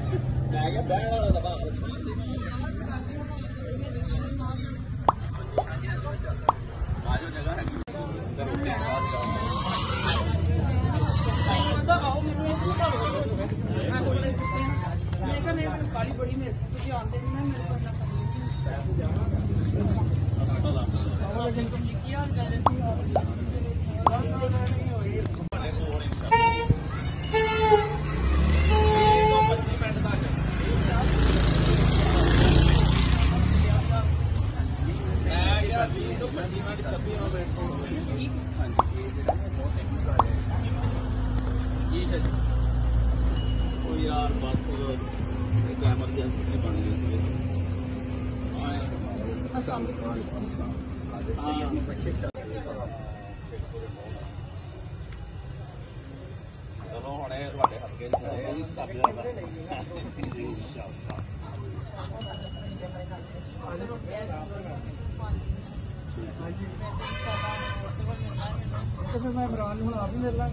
ਮੈਂ ਕਿਹਾ ਬਹਿਣ ਵਾਲਾ ਦਬਾ ਆਜੋ ਜਗ੍ਹਾ ਹੈਗੀ ਤੇ ਰੋਟੀਆਂ ਬਾਅਦ ਕਹਿੰਦਾ ਆਓ ਮੈਨੂੰ ਇਹ ਕੀ ਕਰੋ ਮੈਂ ਕੋਲ ਲੈ ਤੁਸੀਂ ਮੈਂ ਕਹਿੰਦਾ ਨਹੀਂ ਮੈਨੂੰ ਕਾਲੀ ਬੜੀ ਮੇਰੇ ਤੁਸੀਂ ਆਉਂਦੇ ਨਹੀਂ ਨਾ ਮੇਰੇ ਕੋਲ ਨਾ ਕੀ ਹਾਲ ਚਾਲ ਹੈ ਚਲੋ ਹੁਣ ਇਹ ਤੁਹਾਡੇ ਹੱਥ ਵਿੱਚ ਹੈ ਇਹ ਵੀ ਕਰ ਲਿਆ ਇਨਸ਼ਾਅੱਲਾ ਤੇ ਫਿਰ ਮੈਂ ਇਮਰਾਨ ਨੂੰ ਹੁਣ ਆਪ ਹੀ ਮਿਲ ਲਾਂ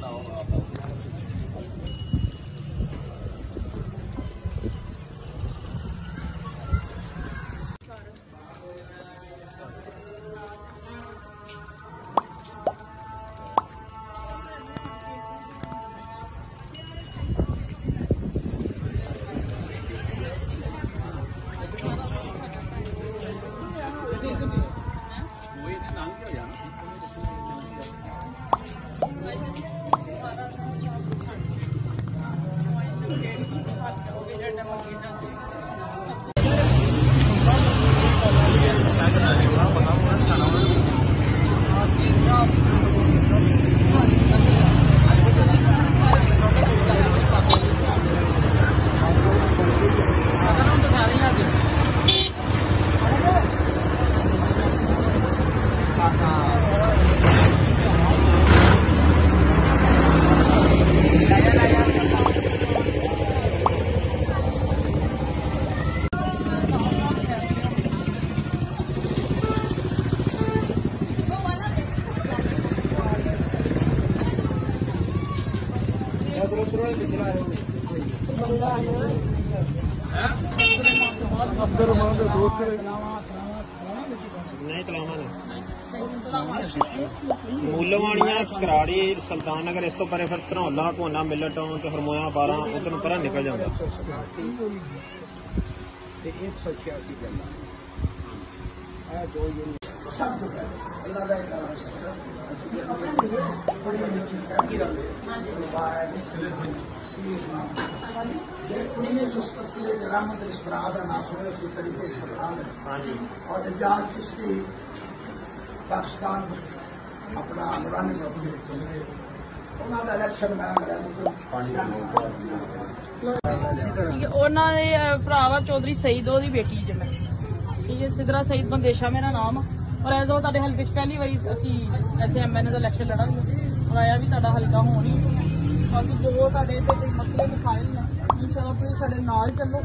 now. na mag ਮੂਲਵਾਣੀਆਂ ਕਰਾੜੀ ਸੁਲਤਾਨ ਨਗਰ ਇਸ ਤੋਂ ਪਰੇ ਫਿਰ ਧਨੌਲਾ ਧੋਨਾ ਮਿਲਟਾਂ ਤੇ ਹਰਮੋਇਆ 12 ਉਧਰ ਨੂੰ ਪਰਾਂ ਨਿਕਲ ਜਾਂਦਾ ਤੇ 186 ਗੱਲਾਂ ਇਹ ਦੋ ਯੂਨਿਟ ਸਭ ਤੋਂ ਪਹਿਲਾਂ ਅੱਲਾਹ ਦਾ ਇਕਰਾਮ ਪਾਕਿਸਤਾਨ ਉਹਨਾਂ ਦਾ ਇਲੈਕਸ਼ਨ ਮੈਂ ਦੇ ਭਰਾਵਾ ਚੌਧਰੀ ਸਈਦੋ ਦੀ ਬੇਟੀ ਜੇ ਮੈਂ। ਸਿਦਰਾ ਸਈਦ ਬੰਦੇਸ਼ਾ ਮੇਰਾ ਨਾਮ। ਔਰ ਐਜ਼ ਉਹ ਤੁਹਾਡੇ ਹਲਕੇ 'ਚ ਪਹਿਲੀ ਵਾਰੀ ਅਸੀਂ ਇੱਥੇ ਐਮਐਨਏ ਦਾ ਇਲੈਕਸ਼ਨ ਲੜਾਂਗੇ। ਔਰ ਆਇਆ ਵੀ ਤੁਹਾਡਾ ਹਲਕਾ ਹੋਣੀ ਬਾਕੀ ਜੋ ਤੁਹਾਡੇ ਇੱਥੇ ਕੋਈ ਮਸਲੇ ਮਸਾਇਲ ਨੇ, ਇਨਸ਼ਾਅੱਲਾ ਤੁਸੀਂ ਸਾਡੇ ਨਾਲ ਚੱਲੋ।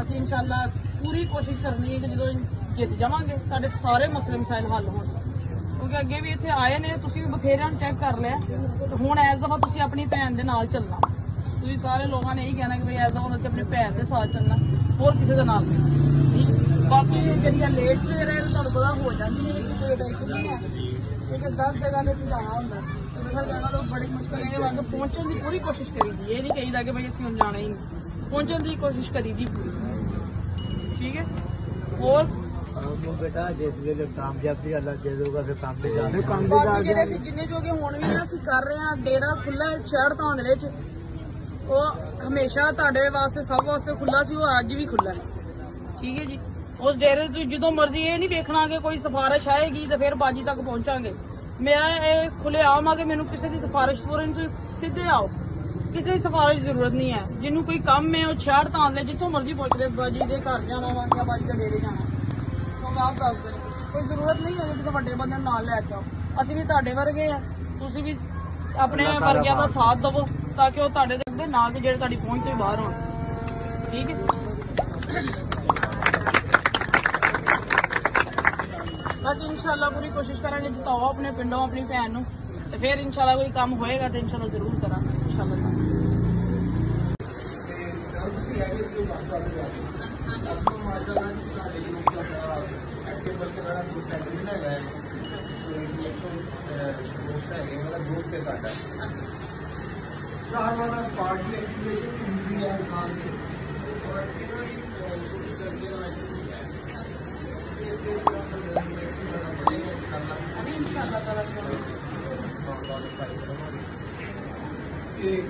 ਅਸੀਂ ਇਨਸ਼ਾਅੱਲਾ ਪੂਰੀ ਕੋਸ਼ਿਸ਼ ਕਰਨੀ ਹੈ ਕਿ ਜਦੋਂ ਜਿੱਤ ਜਾਵਾਂਗੇ, ਤੁਹਾਡੇ ਸਾਰੇ ਮਸਲੇ ਮਸਾਇਲ ਹੱਲ ਹੋਣ। ਕਿਉਂਕਿ ਅੱਗੇ ਵੀ ਇੱਥੇ ਆਏ ਨੇ, ਤੁਸੀਂ ਵੀ ਬਥੇਰਿਆਂ ਨੂੰ ਚੈੱਕ ਕਰ ਲਿਆ। ਤੇ ਹੁਣ ਐਜ਼ ਦਫਾ ਤੁਸੀਂ ਆਪਣੀ ਭੈਣ ਦੇ ਨਾਲ ਚੱਲਣਾ। ਤੁਸੀਂ ਸਾਰੇ ਲੋਕਾਂ ਨੇ ਇਹੀ ਕਹਿਣਾ ਕਿ ਵੀ ਐਜ਼ ਹੁਣ ਅਸੀਂ ਆਪਣੀ ਭੈਣ ਦੇ ਸਾਥ ਚੱਲਣਾ। ਹੋਰ ਕਿਸੇ ਦੇ ਨਾਲ ਨਹੀਂ। ਬਾਕੀ ਜਿਹੜੀਆਂ ਲੇਟ ਸਵੇਰ ਹੈ ਤੁਹਾਨੂੰ ਪਤਾ ਹੋ ਜਾਂਦੀ ਹੈ ਕਿ ਕੋਈ ਟੈਨਸ਼ਨ ਨਹੀਂ ਹੈ ਕਿਉਂਕਿ 10 ਜਗ੍ਹਾ ਤੇ ਅਸੀਂ ਜਾਣਾ ਹੁੰਦਾ ਤੇ ਫਿਰ ਜਾਣਾ ਤਾਂ ਬੜੀ ਮੁਸ਼ਕਲ ਹੈ ਵਾਂਗ ਪਹੁੰਚਣ ਦੀ ਪੂਰੀ ਕੋਸ਼ਿਸ਼ ਕਰੀਦੀ ਇਹ ਨਹੀਂ ਕਹੀਦਾ ਕਿ ਬਈ ਅਸੀਂ ਹੁਣ ਜਾਣਾ ਹੀ ਨਹੀਂ ਪਹੁੰਚਣ ਦੀ ਕੋਸ਼ਿਸ਼ ਕਰੀਦੀ ਪੂਰੀ ਠੀਕ ਹੈ ਹੋਰ वो बेटा जिस ਵੇਲੇ ਕਾਮਯਾਬੀ ਅੱਲਾ ਦੇ ਦੇਊਗਾ ਫਿਰ ਕੰਮ ਤੇ ਜਾਣੇ ਕੰਮ ਬਾਕੀ ਜਿਹੜੇ ਅਸੀਂ ਜਿੰਨੇ ਜੋਗੇ ਹੁਣ ਵੀ ਨਾ ਅਸੀਂ ਕਰ ਰਹੇ ਹਾਂ ਡੇਰਾ ਖੁੱਲਾ ਹੈ ਸ਼ਹਿਰ ਧਾਂਦਲੇ ਚ ਉਹ ਹਮੇਸ਼ਾ ਤੁਹਾਡੇ ਵਾਸਤੇ ਸਭ ਵਾਸਤੇ ਖੁੱਲਾ ਸੀ ਉਹ ਅੱਜ ਵੀ ਖੁੱਲਾ ਹੈ ਠੀਕ ਹੈ ਜੀ ਉਸ ਡੇਰੇ ਤੋਂ ਜਦੋਂ ਮਰਜ਼ੀ ਇਹ ਨਹੀਂ ਵੇਖਣਾ ਕਿ ਕੋਈ ਸਿਫਾਰਿਸ਼ ਆਏਗੀ ਤੇ ਫਿਰ ਬਾਜੀ ਤੱਕ ਪਹੁੰਚਾਂਗੇ। ਮੇਰਾ ਇਹ ਖੁੱਲੇ ਆਮ ਆ ਕਿ ਮੈਨੂੰ ਕਿਸੇ ਦੀ ਸਿਫਾਰਿਸ਼ ਨਹੀਂ ਤੁਸੀਂ ਸਿੱਧੇ ਆਓ। ਕਿਸੇ ਦੀ ਸਿਫਾਰਿਸ਼ ਦੀ ਜ਼ਰੂਰਤ ਨਹੀਂ ਹੈ। ਜਿਹਨੂੰ ਕੋਈ ਕੰਮ ਹੈ ਉਹ ਛਾੜ ਤਾਂ ਲੈ ਜਿੱਥੋਂ ਮਰਜ਼ੀ ਪੁੱਛ ਲੈ ਬਾਜੀ ਦੇ ਘਰ ਜਾਣਾ ਵਾ ਜਾਂ ਬਾਜੀ ਦੇ ਡੇਰੇ ਜਾਣਾ। ਉਹ ਆਪ ਦੱਸ ਦੇ ਕੋਈ ਜ਼ਰੂਰਤ ਨਹੀਂ ਹੈ ਕਿ ਕਿਸੇ ਵੱਡੇ ਬੰਦੇ ਨੂੰ ਨਾਲ ਲੈ ਕੇ ਆਓ। ਅਸੀਂ ਵੀ ਤੁਹਾਡੇ ਵਰਗੇ ਆ। ਤੁਸੀਂ ਵੀ ਆਪਣੇ ਵਰਗਿਆਂ ਦਾ ਸਾਥ ਦਿਵੋ ਤਾਂ ਕਿ ਉਹ ਤੁਹਾਡੇ ਦੇ ਨਾ ਕਿ ਜਿਹੜੇ ਤੁਹਾਡੀ ਪਹੁੰਚ ਤੋਂ ਬਾਹਰ ਹੋਣ। ਠੀਕ ਹੈ? ਬਾਕੀ ਇਨਸ਼ਾਅੱਲਾ ਪੂਰੀ ਕੋਸ਼ਿਸ਼ ਕਰਾਂਗੇ ਜਿਤਾਓ ਆਪਣੇ ਪਿੰਡੋਂ ਆਪਣੀ ਭੈਣ ਨੂੰ ਤੇ ਫਿਰ ਇਨਸ਼ਾਅੱਲਾ ਕੋਈ ਕੰਮ ਹੋਏਗਾ ਤੇ ਇਨਸ਼ਾਅੱਲਾ ਜ਼ਰੂਰ ਕਰਾਂਗੇ ਇਨਸ਼ਾਅੱਲਾ ਪਾਰਟੀ ਐਕਟੀਵੇਸ਼ਨ ਹੁੰਦੀ ਹੈ ਇਨਸਾਨ ਦੀ ਇਨਸ਼ਾਅੱਲਾ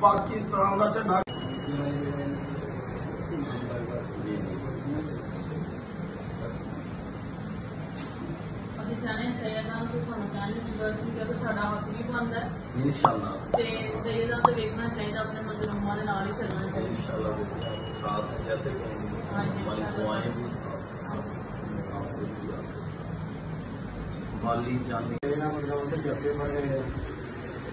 ਪਾਕਿਸਤਾਨ ਦਾ ਝੰਡਾ ਅਸੀਂ ਚਾਹਨੇ ਸੈਯਦਾਂ ਨੂੰ ਸਾਨੂੰ ਕਹਿਣ ਕਿ ਸਾਡਾ ਹੱਕ ਵੀ ਬਣਦਾ ਹੈ ਇਨਸ਼ਾਅੱਲਾ ਸੇ ਸੈਯਦਾਂ ਤੋਂ ਵੇਖਣਾ ਚਾਹੀਦਾ ਆਪਣੇ ਮਜ਼ਲੂਮਾਂ ਦੇ ਨਾਲ ਹੀ ਚੱਲਣਾ ਚਾਹੀਦਾ इंशाल्लाह साथ जैसे हाँ जी, हमारी इंशाल्लाह। दुआएं भी माली जानी ਇਹਨਾਂ ਮਤਲਬ